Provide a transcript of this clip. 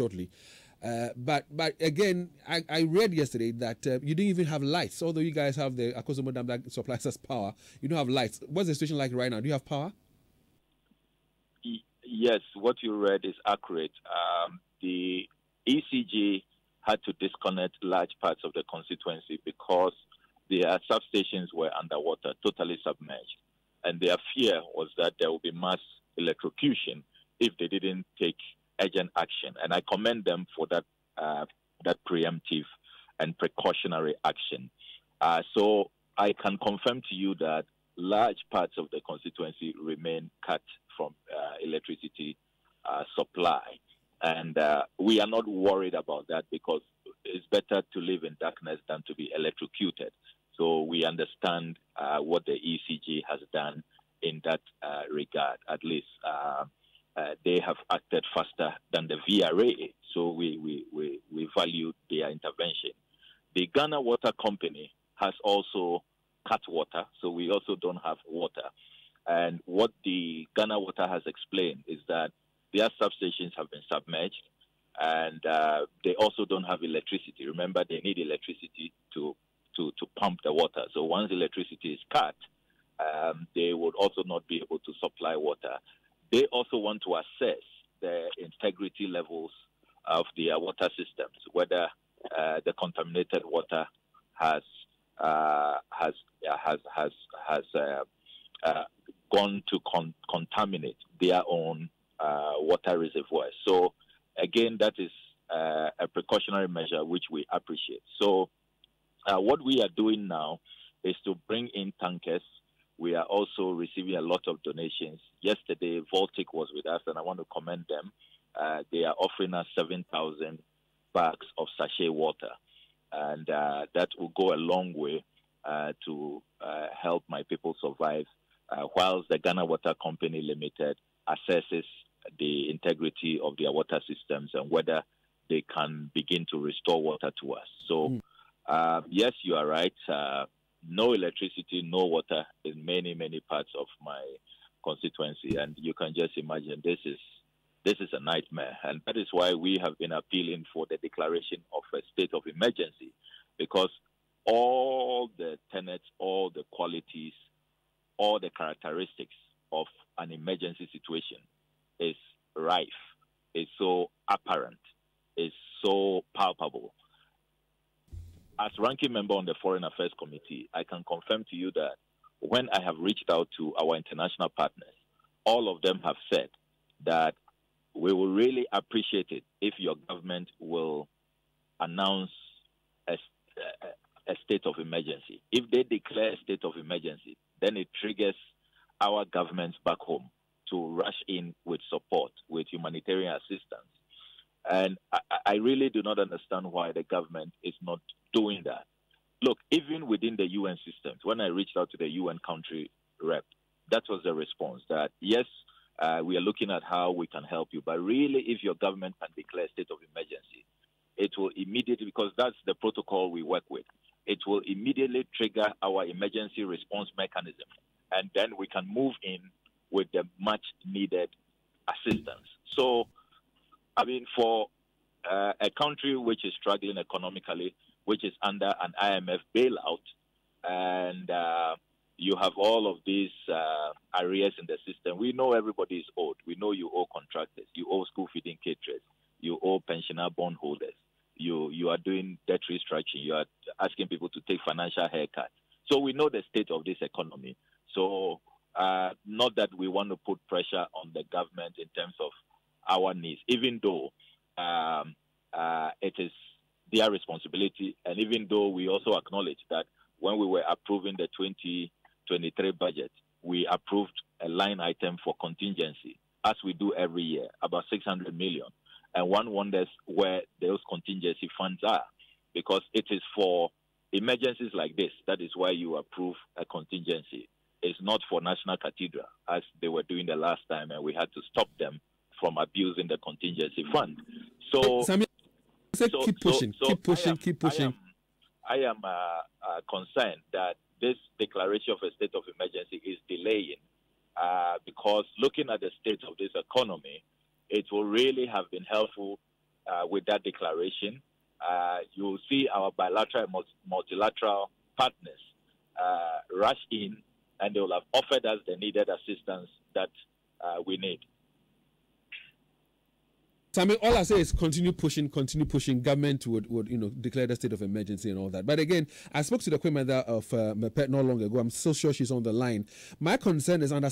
shortly. Uh, but but again, I, I read yesterday that uh, you didn't even have lights. Although you guys have the Akosombo Dam that supplies us power, you don't have lights. What's the situation like right now? Do you have power? Yes, what you read is accurate. Um, the ECG had to disconnect large parts of the constituency because their substations were underwater, totally submerged. And their fear was that there would be mass electrocution if they didn't take urgent action. And I commend them for that, uh, that preemptive and precautionary action. Uh, so I can confirm to you that large parts of the constituency remain cut from uh, electricity uh, supply. And uh, we are not worried about that because it's better to live in darkness than to be electrocuted. So we understand uh, what the ECG has done in that regard. At least uh, they have acted faster than the VRA. So we, we, we, we value their intervention. The Ghana Water Company has also cut water, so we also don't have water. And what the Ghana Water has explained is that their substations have been submerged and uh, they also don't have electricity. Remember, they need electricity to, to, to pump the water. So once electricity is cut, um, they would also not be able to supply water. They also want to assess the integrity levels of their water systems, whether uh, the contaminated water has uh, has has has has uh, uh gone to con- contaminate their own uh, water reservoirs. So again, that is uh, a precautionary measure which we appreciate. So uh, what we are doing now is to bring in tankers. We are also receiving a lot of donations. Yesterday, Voltic was with us, and I want to commend them. Uh, they are offering us 7,000 bags of sachet water, and uh, that will go a long way uh, to uh, help my people survive, whilst the Ghana Water Company Limited assesses the integrity of their water systems and whether they can begin to restore water to us. So, mm. uh, yes, you are right. No electricity, no water in many, many parts of my constituency, and you can just imagine this is this is a nightmare, and that is why we have been appealing for the declaration of a state of emergency, because all the tenets, all the qualities, all the characteristics of an emergency situation is rife, is so apparent, is so palpable. As ranking member on the Foreign Affairs Committee, I can confirm to you that when I have reached out to our international partners, all of them have said that we will really appreciate it if your government will announce a, a, state of emergency. If they declare a state of emergency, then it triggers our governments back home to rush in with support, with humanitarian assistance. And I, I really do not understand why the government is not doing that. Look, even within the UN systems, when I reached out to the UN country rep, that was the response that yes, uh, we are looking at how we can help you, but really, if your government can declare state of emergency, it will immediately, because that's the protocol we work with, it will immediately trigger our emergency response mechanism. And then we can move in with the much needed assistance. So, I mean, for uh, a country which is struggling economically, which is under an IMF bailout, and uh, you have all of these uh, in the system. We know everybody is owed. We know you owe contractors, you owe school feeding caterers, you owe pensioner bondholders. You you are doing debt restructuring. You are asking people to take financial haircuts. So we know the state of this economy. So uh, not that we want to put pressure on the government in terms of our needs, even though um, uh, it is their responsibility, and even though we also acknowledge that when we were approving the 2023 budget, we approved a line item for contingency, as we do every year, about 600 million. And one wonders where those contingency funds are, because it is for emergencies like this. That is why you approve a contingency It's not for National Cathedral, as they were doing the last time, and we had to stop them from abusing the contingency fund. So, Sammy, so, keep pushing, so, so keep pushing, am, keep pushing. I am, I am uh, uh, concerned that this declaration of a state of emergency is delaying uh, because looking at the state of this economy, it will really have been helpful uh, with that declaration, uh, you will see our bilateral and multilateral partners uh, rush in and they will have offered us the needed assistance that uh, we need. So I mean, all I say is continue pushing, continue pushing. Government would, would you know declare the state of emergency and all that. But again, I spoke to the queen mother of uh, Mepe not long ago. I'm so sure she's on the line. My concern is under